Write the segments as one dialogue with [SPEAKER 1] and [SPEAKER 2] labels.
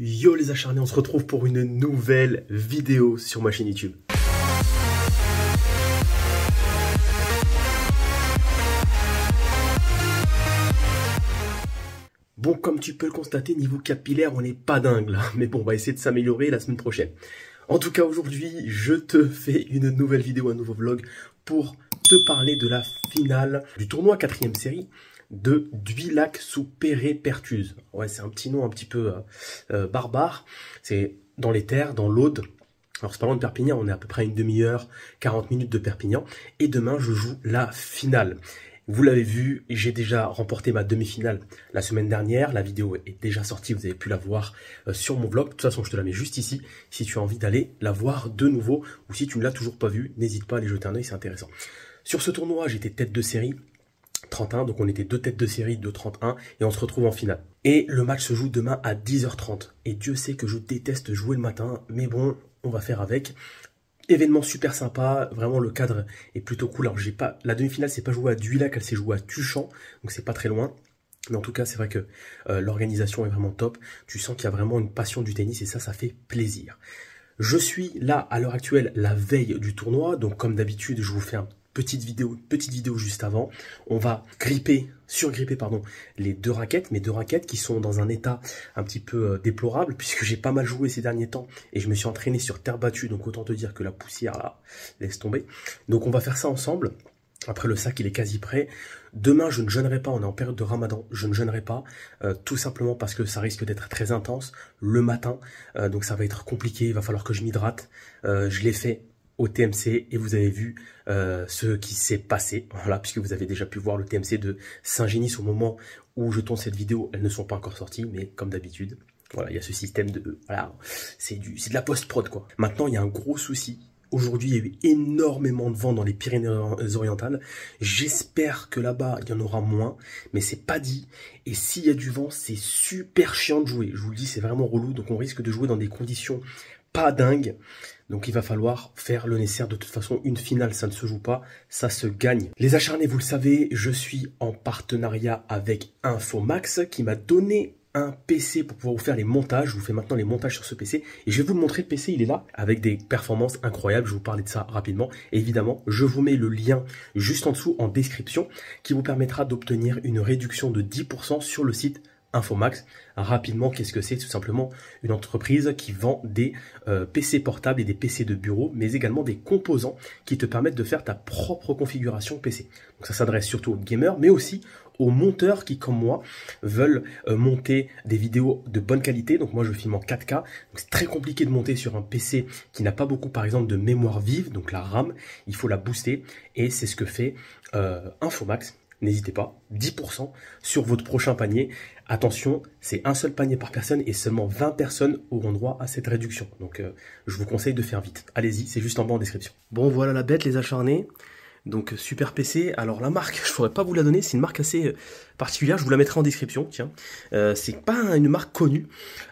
[SPEAKER 1] Yo les acharnés, on se retrouve pour une nouvelle vidéo sur ma chaîne YouTube. Bon, comme tu peux le constater, niveau capillaire, on n'est pas dingue là. Mais bon, on va essayer de s'améliorer la semaine prochaine. En tout cas, aujourd'hui, je te fais une nouvelle vidéo, un nouveau vlog pour te parler de la finale du tournoi quatrième série de Duilac sous Perret Pertuse. Ouais, c'est un petit nom un petit peu euh, euh, barbare. C'est dans les terres, dans l'Aude. Alors c'est pas loin de Perpignan, on est à peu près une demi-heure, 40 minutes de Perpignan. Et demain, je joue la finale. Vous l'avez vu, j'ai déjà remporté ma demi-finale la semaine dernière. La vidéo est déjà sortie, vous avez pu la voir euh, sur mon vlog. De toute façon, je te la mets juste ici si tu as envie d'aller la voir de nouveau. Ou si tu ne l'as toujours pas vue, n'hésite pas à aller jeter un oeil, c'est intéressant. Sur ce tournoi, j'étais tête de série. 31, donc on était deux têtes de série de 31 et on se retrouve en finale. Et le match se joue demain à 10h30. Et Dieu sait que je déteste jouer le matin, mais bon, on va faire avec. Événement super sympa, vraiment le cadre est plutôt cool. Alors j'ai pas la demi-finale c'est pas joué à Duilac, elle s'est jouée à Tuchan, donc c'est pas très loin. Mais en tout cas, c'est vrai que euh, l'organisation est vraiment top. Tu sens qu'il y a vraiment une passion du tennis et ça, ça fait plaisir. Je suis là à l'heure actuelle la veille du tournoi, donc comme d'habitude, je vous fais un petite vidéo, petite vidéo juste avant. On va gripper, surgripper pardon, les deux raquettes, mes deux raquettes qui sont dans un état un petit peu euh, déplorable puisque j'ai pas mal joué ces derniers temps et je me suis entraîné sur terre battue, donc autant te dire que la poussière là laisse tomber. Donc on va faire ça ensemble. Après le sac il est quasi prêt. Demain je ne jeûnerai pas, on est en période de ramadan, je ne jeûnerai pas, euh, tout simplement parce que ça risque d'être très intense le matin, euh, donc ça va être compliqué, il va falloir que je m'hydrate. je l'ai fait au TMC et vous avez vu euh, ce qui s'est passé, voilà, puisque vous avez déjà pu voir le TMC de Saint-Génis au moment où je tourne cette vidéo, elles ne sont pas encore sorties, mais comme d'habitude, voilà, il y a ce système de, voilà, c'est du, c'est de la post-prod, quoi. Maintenant, il y a un gros souci. Aujourd'hui, il y a eu énormément de vent dans les Pyrénées-Orientales. J'espère que là-bas, il y en aura moins, mais c'est pas dit. Et s'il y a du vent, c'est super chiant de jouer. Je vous le dis, c'est vraiment relou. Donc, on risque de jouer dans des conditions pas dingues. Donc il va falloir faire le nécessaire. De toute façon, une finale, ça ne se joue pas, ça se gagne. Les acharnés, vous le savez, je suis en partenariat avec Infomax qui m'a donné un PC pour pouvoir vous faire les montages. Je vous fais maintenant les montages sur ce PC et je vais vous le montrer. Le PC, il est là avec des performances incroyables. Je vous parler de ça rapidement. évidemment, je vous mets le lien juste en dessous en description qui vous permettra d'obtenir une réduction de 10% sur le site Infomax. Rapidement, qu'est-ce que c'est? Tout simplement une entreprise qui vend des euh, PC portables et des PC de bureau, mais également des composants qui te permettent de faire ta propre configuration PC. Donc ça s'adresse surtout aux gamers, mais aussi aux monteurs qui, comme moi, veulent euh, monter des vidéos de bonne qualité. Donc moi, je filme en 4K. Donc c'est très compliqué de monter sur un PC qui n'a pas beaucoup, par exemple, de mémoire vive, donc la RAM. Il faut la booster, et c'est ce que fait euh, Infomax n'hésitez pas, 10% sur votre prochain panier. Attention, c'est un seul panier par personne et seulement 20 personnes auront droit à cette réduction. Donc euh, je vous conseille de faire vite. Allez-y, c'est juste en bas en description. Bon voilà la bête les acharnés. Donc super PC. Alors la marque, je pourrais pas vous la donner, c'est une marque assez euh, particulière, je vous la mettrai en description, tiens. Euh, c'est pas une marque connue,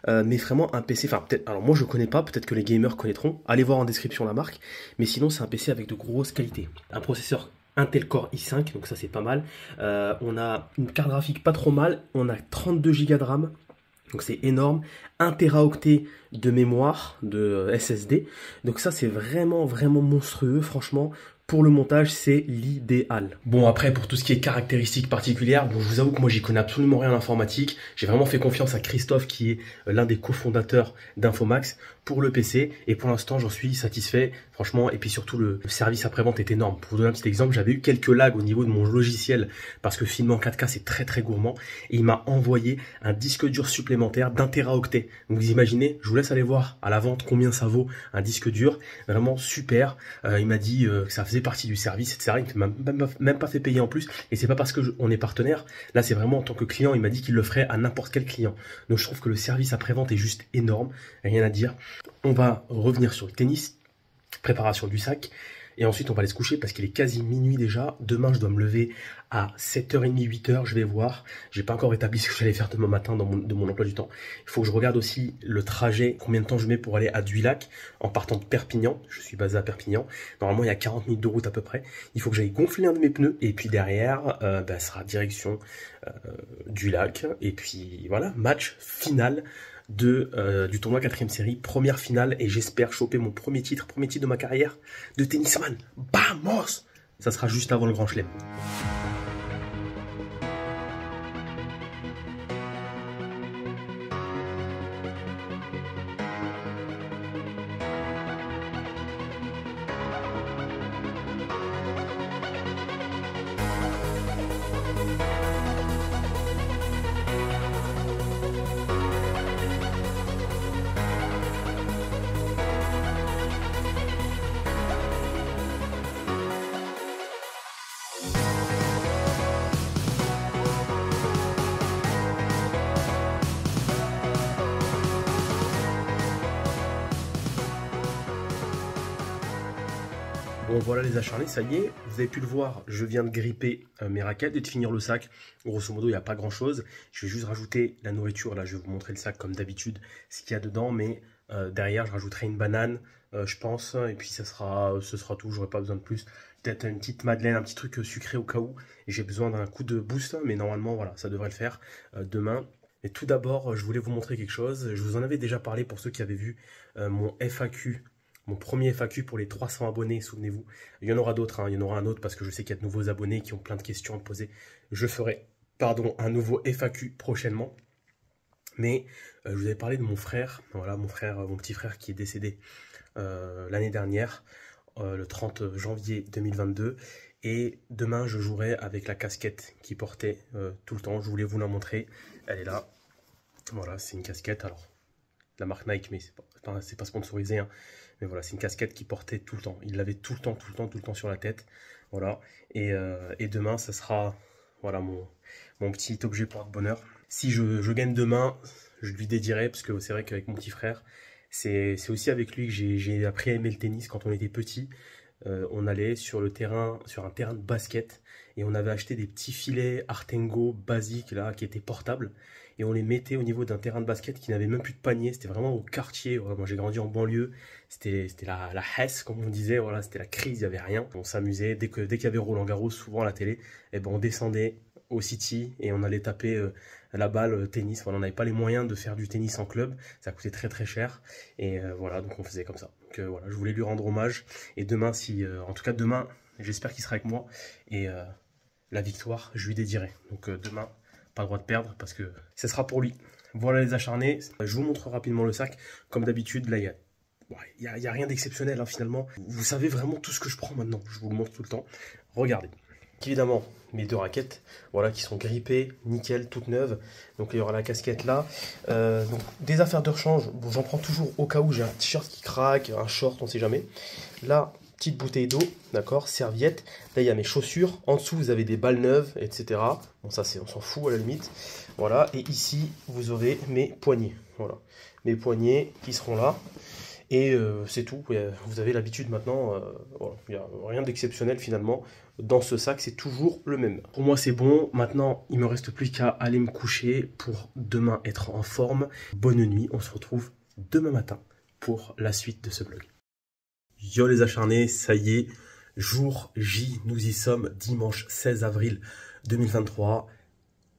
[SPEAKER 1] mais vraiment un PC, enfin peut-être, alors moi je connais pas, peut-être que les gamers connaîtront, allez voir en description la marque, mais sinon c'est un PC avec de grosses qualités. Un processeur Intel Core i5, donc ça c'est pas mal. Euh, on a une carte graphique pas trop mal, on a 32 Go de RAM, donc c'est énorme. 1 Teraoctet de mémoire de SSD, donc ça c'est vraiment vraiment monstrueux, franchement pour le montage, c'est l'idéal. Bon, après, pour tout ce qui est caractéristiques particulières, bon, je vous avoue que moi, j'y connais absolument rien en informatique. J'ai vraiment fait confiance à Christophe, qui est euh, l'un des cofondateurs d'Infomax, pour le PC. Et pour l'instant, j'en suis satisfait, franchement. Et puis surtout, le service après-vente est énorme. Pour vous donner un petit exemple, j'avais eu quelques lags au niveau de mon logiciel, parce que filmer en 4K, c'est très très gourmand. Et il m'a envoyé un disque dur supplémentaire d'un teraoctet. Donc vous imaginez, je vous laisse aller voir à la vente combien ça vaut un disque dur. Vraiment super. Euh, il m'a dit euh, que ça faisait partie du service, etc. Il m'a même, pas fait payer en plus. Et c'est pas parce que on est partenaire. Là, c'est vraiment en tant que client. Il m'a dit qu'il le ferait à n'importe quel client. Donc, je trouve que le service après-vente est juste énorme. Rien à dire. On va revenir sur le tennis. Préparation du sac. Et ensuite, on va aller se coucher parce qu'il est quasi minuit déjà. Demain, je dois me lever à 7h30, 8h. Je vais voir. J'ai pas encore établi ce que j'allais faire demain matin dans mon, de mon emploi du temps. Il faut que je regarde aussi le trajet, combien de temps je mets pour aller à Duilac en partant de Perpignan. Je suis basé à Perpignan. Normalement, il y a 40 minutes de route à peu près. Il faut que j'aille gonfler un de mes pneus. Et puis derrière, euh, bah, sera direction euh, du lac. Et puis voilà, match final euh, du tournoi 4 série, première finale, et j'espère choper mon premier titre, premier titre de ma carrière de tennisman. Vamos Ça sera juste avant le Grand Chelem. Bon voilà les acharnés, ça y est, vous avez pu le voir, je viens de gripper euh, mes raquettes et de finir le sac. Grosso modo, il n'y a pas grand chose. Je vais juste rajouter la nourriture, là je vais vous montrer le sac comme d'habitude, ce qu'il y a dedans, mais euh, derrière je rajouterai une banane, euh, je pense, et puis ça sera, ce sera tout, j'aurai pas besoin de plus. Peut-être une petite madeleine, un petit truc sucré au cas où, j'ai besoin d'un coup de boost, mais normalement voilà, ça devrait le faire demain. Et tout d'abord, je voulais vous montrer quelque chose. Je vous en avais déjà parlé pour ceux qui avaient vu mon FAQ mon premier FAQ pour les 300 abonnés, souvenez-vous. Il y en aura d'autres, hein. il y en aura un autre parce que je sais qu'il y a de nouveaux abonnés qui ont plein de questions à me poser. Je ferai, pardon, un nouveau FAQ prochainement. Mais euh, je vous avais parlé de mon frère, voilà, mon frère, mon petit frère qui est décédé euh, l'année dernière, euh, le 30 janvier 2022. Et demain, je jouerai avec la casquette qu'il portait tout le temps. Je voulais vous la montrer. Elle est là. Voilà, c'est une casquette. Alors, la marque Nike, mais c'est pas, pas, sponsorisé. Hein. Mais voilà, c'est une casquette qu'il portait tout le temps. Il l'avait tout le temps, tout le temps, tout le temps sur la tête. Voilà. Et, euh, demain, ça sera voilà mon, petit objet porte-bonheur. Si je, gagne demain, je lui dédierai, parce que c'est vrai qu'avec mon petit frère, c'est aussi avec lui que j'ai appris à aimer le tennis quand on était petit. Euh, on allait sur le terrain, sur un terrain de basket, et on avait acheté des petits filets Artengo basiques là, qui étaient portables et on les mettait au niveau d'un terrain de basket qui n'avait même plus de panier. C'était vraiment au quartier. moi, j'ai grandi en banlieue. C'était la, la Hesse, comme on disait. Voilà, c'était la crise, il n'y avait rien. On s'amusait. Dès qu'il dès qu'il y avait Roland Garros, souvent à la télé, eh ben, on descendait au City et on allait taper euh, la balle euh, tennis. Voilà, on n'avait pas les moyens de faire du tennis en club. Ça coûtait très très cher. Et euh, voilà, donc on faisait comme ça. Donc voilà, je voulais lui rendre hommage. Et demain, si, en tout cas demain, j'espère qu'il sera avec moi. Et la victoire, je lui dédierai. Donc demain, pas le droit de perdre parce que ce sera pour lui. Voilà les acharnés. Je vous montre rapidement le sac. Comme d'habitude, là, il n'y a, rien d'exceptionnel hein, finalement. Vous savez vraiment tout ce que je prends maintenant. Je vous le montre tout le temps. Regardez. Évidemment, mes deux raquettes, voilà, qui sont grippées, nickel, toutes neuves. Donc il y aura la casquette là. Euh, donc des affaires de rechange, bon, j'en prends toujours au cas où j'ai un t-shirt qui craque, un short, on sait jamais. Là, petite bouteille d'eau, d'accord, serviette. Là, il y a mes chaussures. En dessous, vous avez des balles neuves, etc. Bon, ça, on s'en fout à la limite. Voilà. Et ici, vous aurez mes poignets. Voilà. Mes poignets qui seront là. Et euh, c'est tout. Vous avez l'habitude maintenant. Euh, il n'y a rien d'exceptionnel finalement. Dans ce sac, c'est toujours le même. Pour moi, c'est bon. Maintenant, il me reste plus qu'à aller me coucher pour demain être en forme. Bonne nuit. On se retrouve demain matin pour la suite de ce vlog. Yo les acharnés, ça y est, jour J, nous y sommes, dimanche 16 avril 2023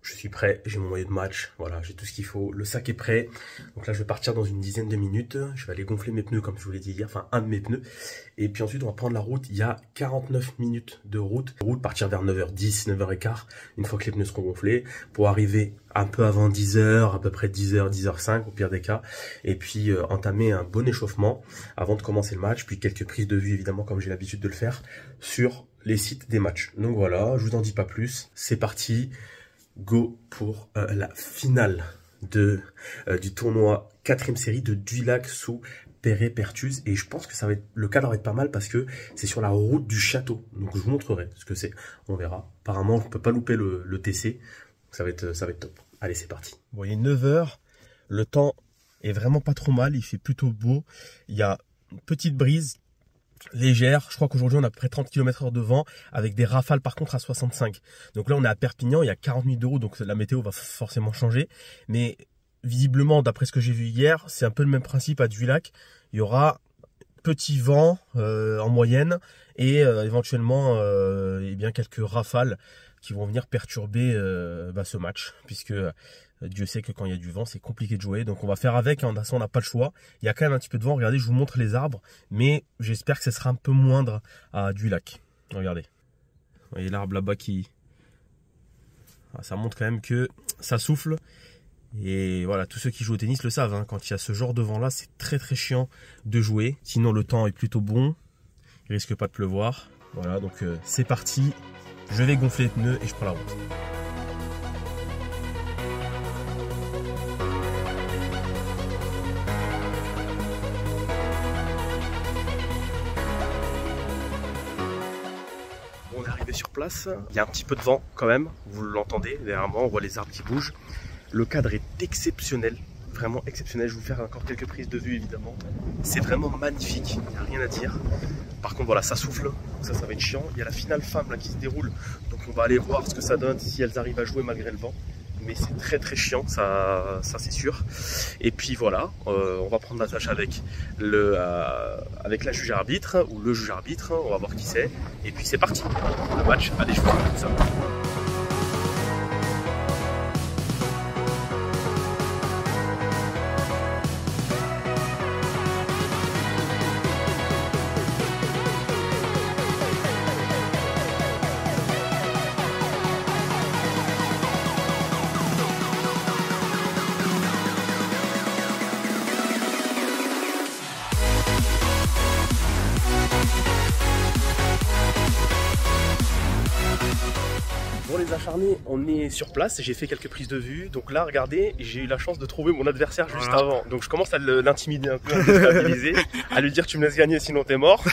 [SPEAKER 1] je suis prêt, j'ai mon moyen de match, voilà, j'ai tout ce qu'il faut, le sac est prêt, donc là je vais partir dans une dizaine de minutes, je vais aller gonfler mes pneus comme je vous l'ai dit hier, enfin un de mes pneus, et puis ensuite on va prendre la route, il y a 49 minutes de route, route partir vers 9h10, 9h15, une fois que les pneus seront gonflés, pour arriver un peu avant 10h, à peu près 10h, 10h05 au pire des cas, et puis euh, entamer un bon échauffement avant de commencer le match, puis quelques prises de vue évidemment comme j'ai l'habitude de le faire sur les sites des matchs. Donc voilà, je vous en dis pas plus, c'est parti go pour euh, la finale euh, du tournoi 4 série de Dulac sous Perret Pertus et je pense que ça va le cadre va être pas mal parce que c'est sur la route du château. Donc je vous montrerai ce que c'est. On verra. Apparemment je peux pas louper le, le TC ça va être ça va être top. Allez c'est parti. Bon il est 9h le temps est vraiment pas trop mal. Il fait plutôt beau. Il y a une petite brise légère. Je crois qu'aujourd'hui on a à peu près 30 km heure de vent avec des rafales par contre à 65. Donc là on est à Perpignan, il y a 40 minutes de route donc la météo va forcément changer. Mais visiblement d'après ce que j'ai vu hier, c'est un peu le même principe à Dulac. Il y aura petit vent euh, en moyenne et euh, éventuellement euh, eh bien quelques rafales qui vont venir perturber bah, ce match puisque Euh, Dieu sait que quand il y a du vent, c'est compliqué de jouer. Donc on va faire avec. Hein. on n'a pas le choix. Il y a quand même un petit peu de vent. Regardez, je vous montre les arbres. Mais j'espère que ce sera un peu moindre à du lac. Regardez. Vous voyez l'arbre là-bas qui... Ah, ça montre quand même que ça souffle. Et voilà, tous ceux qui jouent au tennis le savent. Hein. quand il y a ce genre de vent là, c'est très très chiant de jouer. Sinon le temps est plutôt bon. Il risque pas de pleuvoir. Voilà, donc euh, c'est parti. Je vais gonfler les pneus et je prends la route. on est arrivé sur place, il y a un petit peu de vent quand même, vous l'entendez derrière moi, on voit les arbres qui bougent. Le cadre est exceptionnel, vraiment exceptionnel. Je vais vous faire encore quelques prises de vue évidemment. C'est vraiment magnifique, il n'y a rien à dire. Par contre voilà, ça souffle, ça ça va être chiant. Il y a la finale femme là qui se déroule, donc on va aller voir ce que ça donne si elles arrivent à jouer malgré le vent mais c'est très très chiant, ça, ça c'est sûr. Et puis voilà, euh, on va prendre la tâche avec, le, euh, avec la juge arbitre ou le juge arbitre, on va voir qui c'est. Et puis c'est parti, le match à des tout ça. Acharné, on est sur place, j'ai fait quelques prises de vue. Donc là, regardez, j'ai eu la chance de trouver mon adversaire juste avant. Donc je commence à l'intimider un peu, à le stabiliser, à lui dire tu me laisses gagner sinon t'es mort.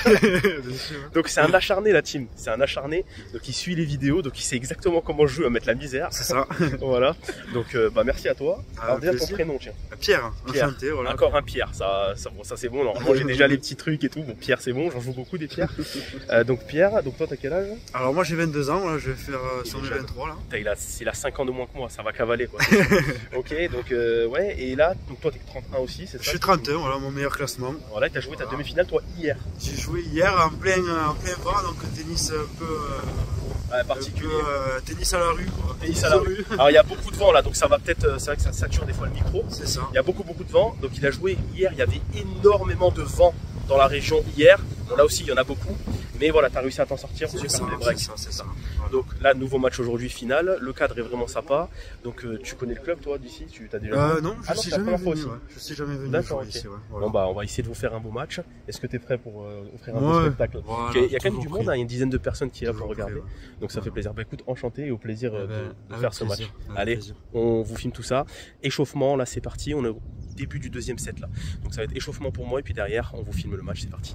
[SPEAKER 1] donc c'est un acharné la team, c'est un acharné. Donc il suit les vidéos, donc il sait exactement comment je joue à mettre la misère.
[SPEAKER 2] C'est ça.
[SPEAKER 1] voilà. Donc euh, bah merci à toi. Ah, Alors déjà ton prénom tiens.
[SPEAKER 2] Pierre,
[SPEAKER 1] Pierre. voilà. Encore un Pierre, ça, ça, ça c'est bon. Normalement j'ai déjà les petits trucs et tout. Bon Pierre c'est bon, j'en joue beaucoup des Pierres. Euh, donc Pierre, donc toi t'as quel âge?
[SPEAKER 2] Alors moi j'ai 22 ans, là, je vais faire euh, sur 23 là.
[SPEAKER 1] Il a, il a 5 ans de moins que moi, ça va cavaler quoi. ok, donc euh, ouais, et là, donc toi t'es 31 aussi, c'est ça
[SPEAKER 2] Je suis 31, voilà mon meilleur classement.
[SPEAKER 1] Voilà, t'as joué ta demi-finale toi hier.
[SPEAKER 2] J'ai joué hier en plein, en plein vent, donc tennis un peu.
[SPEAKER 1] Euh, particulier.
[SPEAKER 2] Euh, tennis à la rue. Quoi.
[SPEAKER 1] Tennis à la rue. Alors il y a beaucoup de vent là, donc ça va peut-être, c'est vrai que ça sature des fois le micro.
[SPEAKER 2] C'est ça.
[SPEAKER 1] Il y a beaucoup beaucoup de vent, donc il a joué hier, il y avait énormément de vent dans la région hier. Bon, là aussi il y en a beaucoup. Mais voilà, tu as réussi à t'en sortir.
[SPEAKER 2] C'est ça, c'est ça.
[SPEAKER 1] Donc là, nouveau match aujourd'hui final. Le cadre est vraiment sympa. Donc euh, tu connais le club toi d'ici? Tu
[SPEAKER 2] as déjà euh, Non, je ne suis jamais venu. Je suis jamais venu.
[SPEAKER 1] D'accord. Bon bah on va essayer de vous faire un beau match. Est-ce que tu es prêt pour euh, offrir un beau spectacle? Il y a quand même du monde, hein. il y a une dizaine de personnes qui est là pour regarder. Donc ça fait plaisir. Bah écoute, enchanté et au plaisir eh ben, de, faire ce match. Allez, on vous filme tout ça. Échauffement, là c'est parti. On est au début du deuxième set là. Donc ça va être échauffement pour moi et puis derrière on vous filme le match. C'est parti.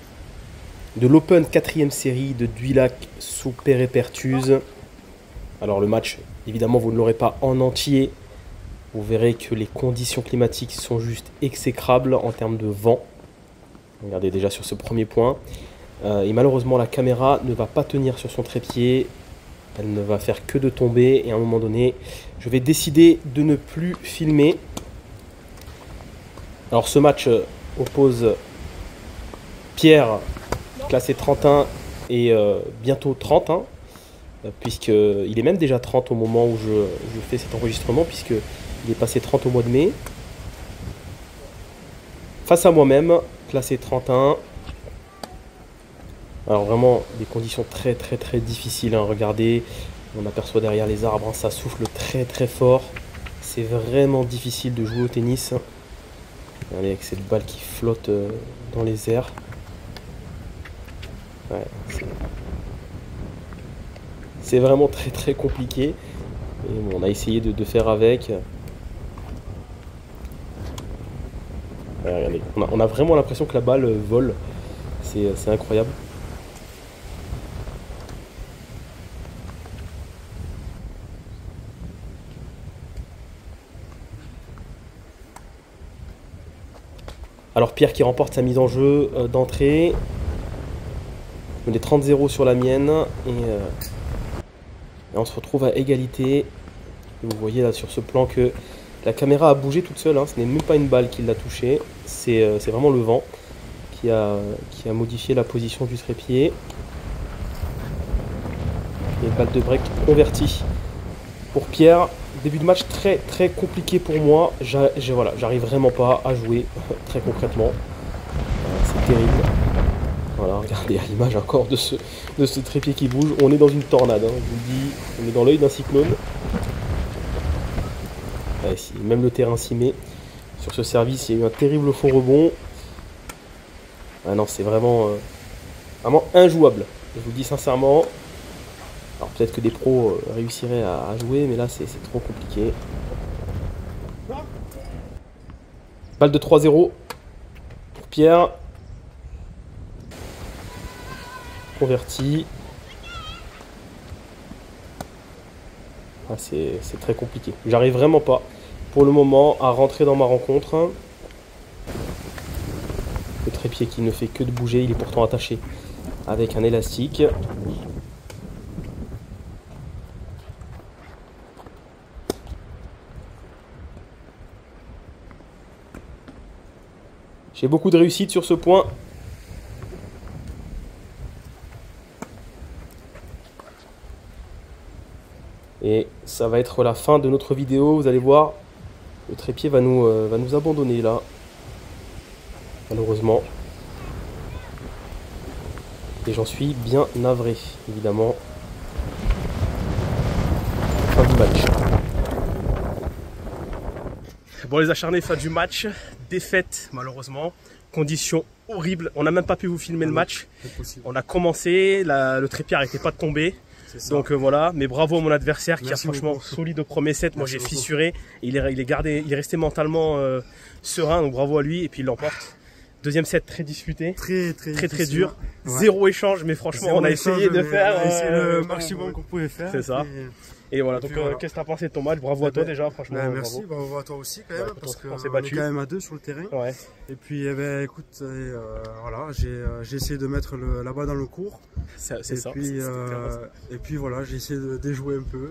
[SPEAKER 1] de l'Open 4ème série de Duilac sous Pérépertuse. Alors le match, évidemment, vous ne l'aurez pas en entier. Vous verrez que les conditions climatiques sont juste exécrables en termes de vent. Regardez déjà sur ce premier point. Euh, et malheureusement, la caméra ne va pas tenir sur son trépied. Elle ne va faire que de tomber. Et à un moment donné, je vais décider de ne plus filmer. Alors ce match oppose Pierre classé 31 et euh, bientôt 30, hein, puisqu'il est même déjà 30 au moment où je, fais cet enregistrement, puisqu'il est passé 30 au mois de mai. Face à moi-même, classé 31. Alors vraiment des conditions très très très difficiles. Hein. Regardez, on aperçoit derrière les arbres, hein, ça souffle très très fort. C'est vraiment difficile de jouer au tennis. Regardez avec cette balle qui flotte euh, dans les airs c'est vraiment très très compliqué. on a essayé de, faire avec. regardez, on a, vraiment l'impression que la balle euh, vole. C'est c'est incroyable. Alors Pierre qui remporte sa mise en jeu euh, d'entrée. On est 30-0 sur la mienne. Et, euh, et on se retrouve à égalité. Vous voyez là sur ce plan que la caméra a bougé toute seule. hein. Ce n'est même pas une balle qui l'a touché. C'est euh, vraiment le vent qui a, modifié la position du trépied. Et balle de break convertie pour Pierre. Début de match très très compliqué pour moi. J'arrive vraiment pas à jouer très concrètement. Euh, C'est terrible. Voilà, regardez à l'image encore de ce, trépied qui bouge. On est dans une tornade, hein, je vous le dis. On est dans l'œil d'un cyclone. Si, même le terrain s'y met. Sur ce service, il y a eu un terrible faux rebond. Ah non, c'est vraiment, euh, vraiment injouable. Je vous le dis sincèrement. Alors peut-être que des pros euh, réussiraient à, à jouer, mais là c'est trop compliqué. Balle de 3-0 pour Pierre. Ah, c'est très compliqué. J'arrive vraiment pas pour le moment à rentrer dans ma rencontre. Le trépied qui ne fait que de bouger, il est pourtant attaché avec un élastique. J'ai beaucoup de réussite sur ce point. Et ça va être la fin de notre vidéo. Vous allez voir, le trépied va nous, euh, va nous abandonner là. Malheureusement. Et j'en suis bien navré, évidemment. Fin du match. Bon les acharnés, fin du match. Défaite malheureusement. Conditions horribles. On n'a même pas pu vous filmer le match.
[SPEAKER 2] C'est possible.
[SPEAKER 1] On a commencé, la- le trépied n'arrêtait pas de tomber. Donc euh, voilà, mais bravo à mon adversaire qui a franchement
[SPEAKER 2] beaucoup.
[SPEAKER 1] solide au premier set. Moi j'ai fissuré. Et il est, il est gardé, il est resté mentalement euh, serein. Donc bravo à lui et puis il l'emporte. Deuxième set très disputé,
[SPEAKER 2] très très
[SPEAKER 1] très très dur.
[SPEAKER 2] Ouais.
[SPEAKER 1] Zéro échange, mais franchement
[SPEAKER 2] Zéro
[SPEAKER 1] on a essayé de
[SPEAKER 2] mais
[SPEAKER 1] faire euh,
[SPEAKER 2] le maximum qu'on pouvait faire.
[SPEAKER 1] C'est ça.
[SPEAKER 2] Et,
[SPEAKER 1] Et voilà.
[SPEAKER 2] Et
[SPEAKER 1] Donc euh,
[SPEAKER 2] voilà.
[SPEAKER 1] qu'est-ce que t'as pensé de ton match? Bravo à toi
[SPEAKER 2] Ben,
[SPEAKER 1] déjà, franchement.
[SPEAKER 2] ben,
[SPEAKER 1] bravo.
[SPEAKER 2] merci, bravo à toi aussi quand même,
[SPEAKER 1] Ouais,
[SPEAKER 2] parce
[SPEAKER 1] on- on
[SPEAKER 2] qu'on
[SPEAKER 1] s'est
[SPEAKER 2] est
[SPEAKER 1] battu.
[SPEAKER 2] quand même à deux sur le terrain.
[SPEAKER 1] Ouais,
[SPEAKER 2] Et puis, eh ben, écoute, euh, voilà, j'ai euh, essayé de mettre le, balle dans le cours.
[SPEAKER 1] c'est ça.
[SPEAKER 2] Puis, euh, et puis voilà, j'ai essayé de déjouer un peu.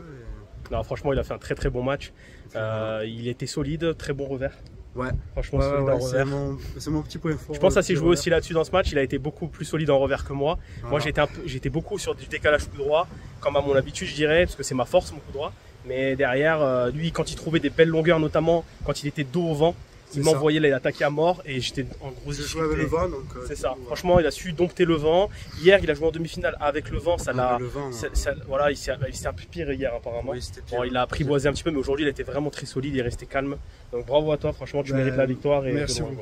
[SPEAKER 2] et-
[SPEAKER 1] Non, franchement, il a fait un très très bon match. Euh, il était solide, très bon revers.
[SPEAKER 2] Ouais,
[SPEAKER 1] Franchement,
[SPEAKER 2] ouais,
[SPEAKER 1] solide
[SPEAKER 2] ouais,
[SPEAKER 1] en
[SPEAKER 2] c'est
[SPEAKER 1] revers.
[SPEAKER 2] mon, c'est mon petit point fort.
[SPEAKER 1] Je pense
[SPEAKER 2] petit
[SPEAKER 1] joué
[SPEAKER 2] revers.
[SPEAKER 1] aussi là-dessus dans ce match. Il a été beaucoup plus solide en revers que moi. Moi, j'étais beaucoup sur du décalage coup droit, comme à mon habitude, je dirais, parce que c'est ma force, mon coup droit. Mais derrière, euh, lui, quand il trouvait des belles longueurs, notamment quand il était dos au vent, il m'envoyait les attaquer à mort et j'étais en grosse
[SPEAKER 2] joué avec le
[SPEAKER 1] difficulté.
[SPEAKER 2] vent, donc. euh,
[SPEAKER 1] C'est ça.
[SPEAKER 2] coup.
[SPEAKER 1] Franchement, il a su dompter le vent. Hier, il a joué en demi-finale avec le vent. Ça l'a. Ça-
[SPEAKER 2] ouais.
[SPEAKER 1] ça- voilà, il s'est un peu pire hier apparemment.
[SPEAKER 2] Oui, c'était pire.
[SPEAKER 1] Bon, il a apprivoisé un petit peu, mais aujourd'hui, il était vraiment très solide. Il est resté calme. Donc bravo à toi. Franchement, tu
[SPEAKER 2] Ben,
[SPEAKER 1] mérites la victoire. Et
[SPEAKER 2] Merci beaucoup.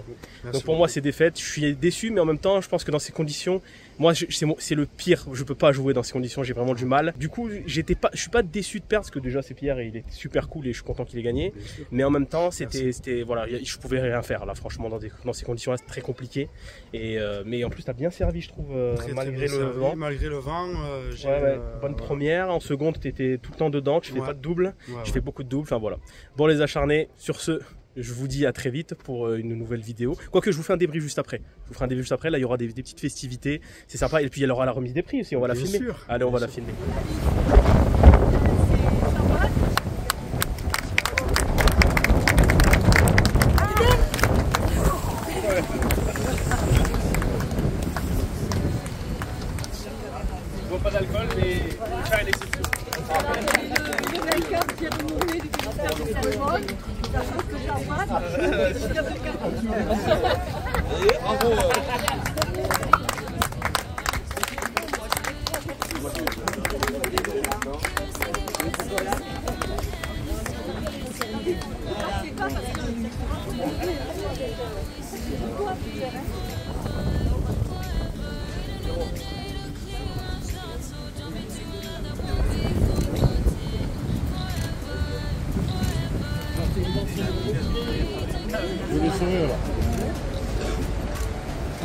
[SPEAKER 2] Merci
[SPEAKER 1] Donc pour moi, c'est défaite. Je suis déçu, mais en même temps, je pense que dans ces conditions, moi, c'est le pire. Je peux pas jouer dans ces conditions. J'ai vraiment du mal. Du coup, j'étais pas, je suis pas déçu de perdre parce que déjà, c'est Pierre et il était super cool et je suis content qu'il ait gagné. Mais en même temps, c'était, c'était, voilà, je pouvais rien faire là, franchement, dans, des- dans ces conditions-là, c'est très compliqué. Et euh, mais en plus, t'as bien servi, je trouve, euh,
[SPEAKER 2] Très,
[SPEAKER 1] malgré le
[SPEAKER 2] servi,
[SPEAKER 1] vent.
[SPEAKER 2] Malgré le vent, euh, j'ai.
[SPEAKER 1] Ouais, ouais, bonne première. En seconde, t'étais tout le temps dedans. Tu fais
[SPEAKER 2] Ouais.
[SPEAKER 1] pas de double. Je fais beaucoup de doubles. Enfin voilà. Bon les acharnés, sur ce, je vous dis à très vite pour euh, une nouvelle vidéo. Quoique je vous fais un débrief juste après. Je vous ferai un débrief juste après. Là il y aura des, des petites festivités. C'est sympa. Et puis il y aura la remise des prix aussi. On va la filmer.
[SPEAKER 2] sûr,
[SPEAKER 1] Allez, on va la filmer.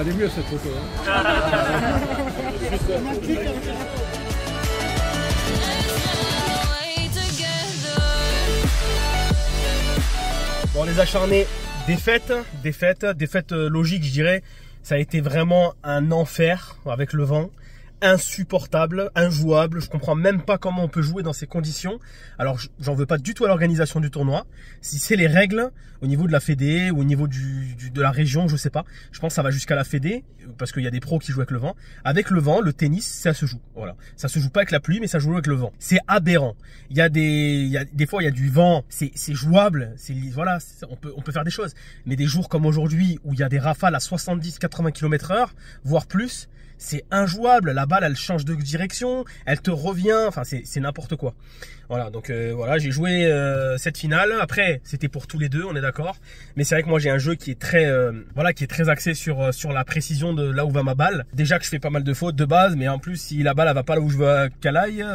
[SPEAKER 3] Elle mieux cette photo. Hein.
[SPEAKER 1] Bon, les acharnés, défaite, défaite, défaite euh, logique, je dirais. Ça a été vraiment un enfer avec le vent insupportable, injouable. Je comprends même pas comment on peut jouer dans ces conditions. Alors, j'en veux pas du tout à l'organisation du tournoi. Si c'est les règles au niveau de la Fédé ou au niveau de la région, je sais pas. Je pense que ça va jusqu'à la Fédé parce qu'il y a des pros qui jouent avec le vent. Avec le vent, le tennis, ça se joue. Voilà, ça se joue pas avec la pluie, mais ça joue avec le vent. C'est aberrant. Il y a des, fois il y a du vent, c'est jouable. Voilà, on peut on peut faire des choses. Mais des jours comme aujourd'hui où il y a des rafales à 70-80 km/h, voire plus c'est injouable. La balle, elle change de direction, elle te revient. Enfin, c'est n'importe quoi. Voilà, donc euh, voilà, j'ai joué euh, cette finale. Après, c'était pour tous les deux, on est d'accord. Mais c'est vrai que moi, j'ai un jeu qui est très, euh, voilà, qui est très axé sur sur la précision de là où va ma balle. Déjà que je fais pas mal de fautes de base, mais en plus, si la balle elle va pas là où je veux qu'elle aille,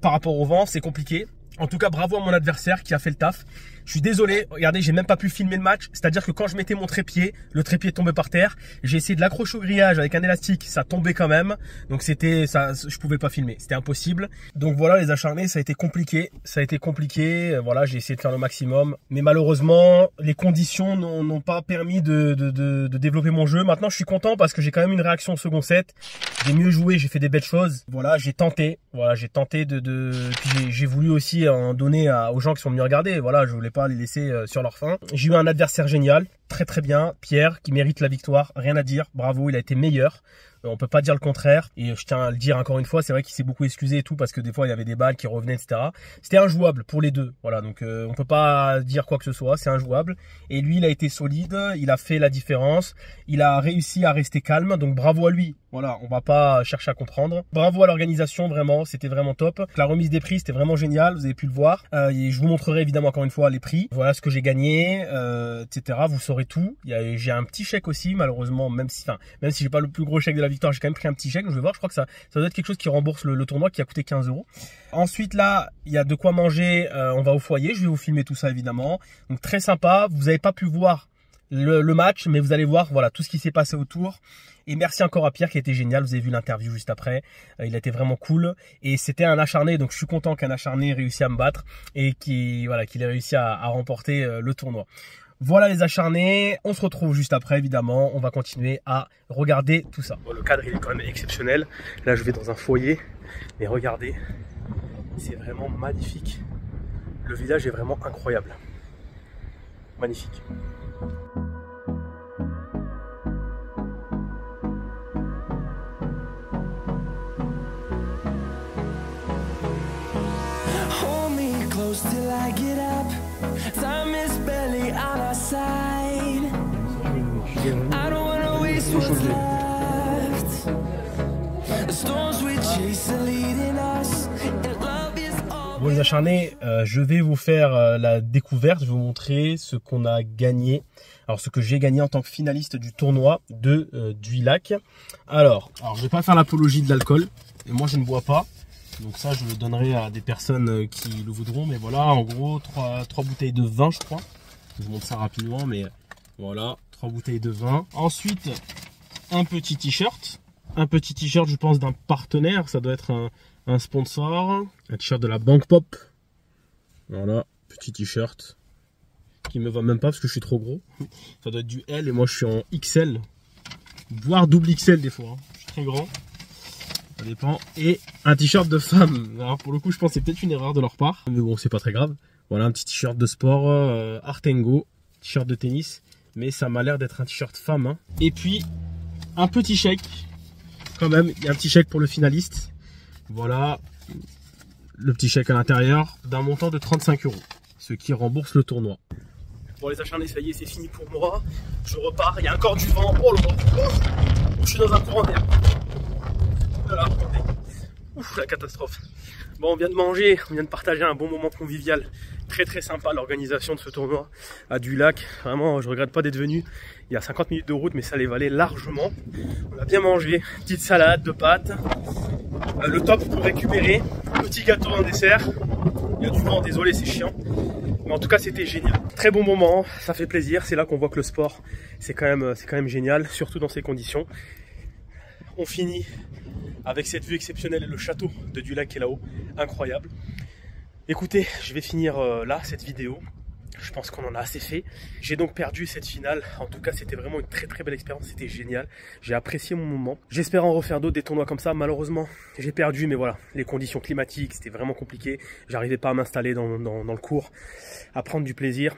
[SPEAKER 1] par rapport au vent, c'est compliqué. En tout cas, bravo à mon adversaire qui a fait le taf. Je suis désolé, regardez, j'ai même pas pu filmer le match. C'est-à-dire que quand je mettais mon trépied, le trépied tombait par terre. J'ai essayé de l'accrocher au grillage avec un élastique, ça tombait quand même. Donc c'était, ça, je pouvais pas filmer, c'était impossible. Donc voilà, les acharnés, ça a été compliqué, ça a été compliqué. Voilà, j'ai essayé de faire le maximum, mais malheureusement, les conditions n'ont pas permis de, développer mon jeu. Maintenant, je suis content parce que j'ai quand même une réaction au second set. J'ai mieux joué, j'ai fait des belles choses. Voilà, j'ai tenté. Voilà, j'ai tenté de, j'ai voulu aussi en donner aux gens qui sont venus regarder. Voilà, je voulais pas les laisser euh, sur leur fin. J'ai eu un adversaire génial, très très bien, Pierre, qui mérite la victoire, rien à dire, bravo, il a été meilleur. Euh, on peut pas dire le contraire. Et je tiens à le dire encore une fois, c'est vrai qu'il s'est beaucoup excusé et tout parce que des fois il y avait des balles qui revenaient, etc. C'était injouable pour les deux. Voilà, donc euh, on peut pas dire quoi que ce soit, c'est injouable. Et lui, il a été solide, il a fait la différence, il a réussi à rester calme. Donc bravo à lui. Voilà, on va pas chercher à comprendre. Bravo à l'organisation, vraiment, c'était vraiment top. La remise des prix, c'était vraiment génial, vous avez pu le voir. Euh, je vous montrerai évidemment encore une fois les prix. Voilà ce que j'ai gagné, euh, etc. Vous saurez tout. J'ai un petit chèque aussi, malheureusement, même si, enfin, même si j'ai pas le plus gros chèque de la victoire, j'ai quand même pris un petit chèque. Je vais voir, je crois que ça, ça doit être quelque chose qui rembourse le, tournoi qui a coûté 15 euros. Ensuite là, il y a de quoi manger. Euh, on va au foyer. Je vais vous filmer tout ça évidemment. Donc très sympa. Vous n'avez pas pu voir le, match, mais vous allez voir voilà tout ce qui s'est passé autour. Et merci encore à Pierre qui était génial. Vous avez vu l'interview juste après. Euh, il été vraiment cool. Et c'était un acharné. Donc je suis content qu'un acharné ait réussi à me battre et qui voilà qu'il ait réussi à, à remporter euh, le tournoi. Voilà les acharnés, on se retrouve juste après évidemment, on va continuer à regarder tout ça. Bon, le cadre il est quand même exceptionnel, là je vais dans un foyer, mais regardez, c'est vraiment magnifique. Le village est vraiment incroyable. Magnifique. Bon les acharnés, euh, je vais vous faire euh, la découverte, je vais vous montrer ce qu'on a gagné. Alors ce que j'ai gagné en tant que finaliste du tournoi de euh. Alors, alors je vais pas faire l'apologie de l'alcool, et moi je ne bois pas. Donc ça je le donnerai à des personnes qui le voudront. Mais voilà, en gros, trois, trois bouteilles de vin je crois. Je vous montre ça rapidement, mais voilà, trois bouteilles de vin. Ensuite, un petit t-shirt. Un petit t-shirt, je pense, d'un partenaire. Ça doit être un, sponsor. Un t-shirt de la Banque Pop. Voilà, petit t-shirt. Qui me va même pas parce que je suis trop gros. Ça doit être du L et moi je suis en XL. Voire double XL des fois. Hein. Je suis très grand. Ça dépend. Et un t-shirt de femme. Alors pour le coup, je pense que c'est peut-être une erreur de leur part. Mais bon, c'est pas très grave. Voilà, un petit t-shirt de sport euh, Artengo. T-shirt de tennis mais ça m'a l'air d'être un t-shirt femme. Hein. Et puis, un petit chèque, quand même, il y a un petit chèque pour le finaliste. Voilà, le petit chèque à l'intérieur d'un montant de 35 euros, ce qui rembourse le tournoi. Bon les acharnés, ça y est, c'est fini pour moi. Je repars, il y a encore du vent. Oh là Je suis dans un courant d'air. Ouf, la catastrophe. Bon, on vient de manger, on vient de partager un bon moment convivial. Très très sympa l'organisation de ce tournoi à du lac. Vraiment, je regrette pas d'être venu. Il y a 50 minutes de route, mais ça les valait largement. On a bien mangé. Petite salade de pâtes. Euh, le top pour récupérer. Petit gâteau en dessert. Il y a du vent, désolé, c'est chiant. Mais en tout cas, c'était génial. Très bon moment, ça fait plaisir. C'est là qu'on voit que le sport, c'est quand même, c'est quand même génial, surtout dans ces conditions. On finit avec cette vue exceptionnelle et le château de Dulac qui est là-haut. Incroyable. Écoutez, je vais finir euh, là cette vidéo. Je pense qu'on en a assez fait. J'ai donc perdu cette finale. En tout cas, c'était vraiment une très très belle expérience. C'était génial. J'ai apprécié mon moment. J'espère en refaire d'autres des tournois comme ça. Malheureusement, j'ai perdu, mais voilà, les conditions climatiques, c'était vraiment compliqué. J'arrivais pas à m'installer dans, le cours, à prendre du plaisir.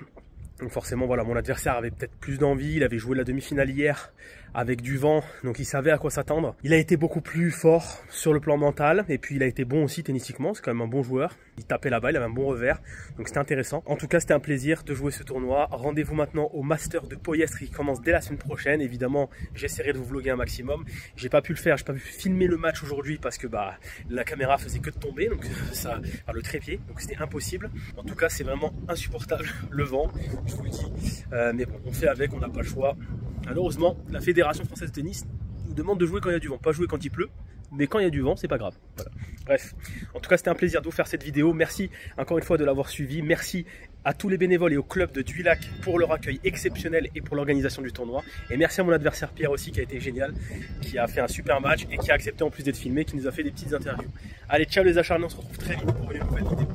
[SPEAKER 1] Donc forcément, voilà, mon adversaire avait peut-être plus d'envie. Il avait joué la demi-finale hier avec du vent, donc il savait à quoi s'attendre. Il a été beaucoup plus fort sur le plan mental, et puis il a été bon aussi tennistiquement. C'est quand même un bon joueur. Il tapait la balle, il avait un bon revers, donc c'était intéressant. En tout cas, c'était un plaisir de jouer ce tournoi. Rendez-vous maintenant au Master de Poyestre qui commence dès la semaine prochaine. Évidemment, j'essaierai de vous vlogger un maximum. J'ai pas pu le faire, j'ai pas pu filmer le match aujourd'hui parce que bah la caméra faisait que de tomber, donc ça, par le trépied, donc c'était impossible. En tout cas, c'est vraiment insupportable le vent, je vous le dis. Euh, mais bon, on fait avec, on n'a pas le choix. Malheureusement, la Fédération française de tennis nous demande de jouer quand il y a du vent, pas jouer quand il pleut, mais quand il y a du vent, c'est pas grave. Bref, en tout cas, c'était un plaisir de vous faire cette vidéo. Merci encore une fois de l'avoir suivi. Merci à tous les bénévoles et au club de Duilac pour leur accueil exceptionnel et pour l'organisation du tournoi. Et merci à mon adversaire Pierre aussi qui a été génial, qui a fait un super match et qui a accepté en plus d'être filmé, qui nous a fait des petites interviews. Allez, ciao les acharnés, on se retrouve très vite pour une nouvelle vidéo.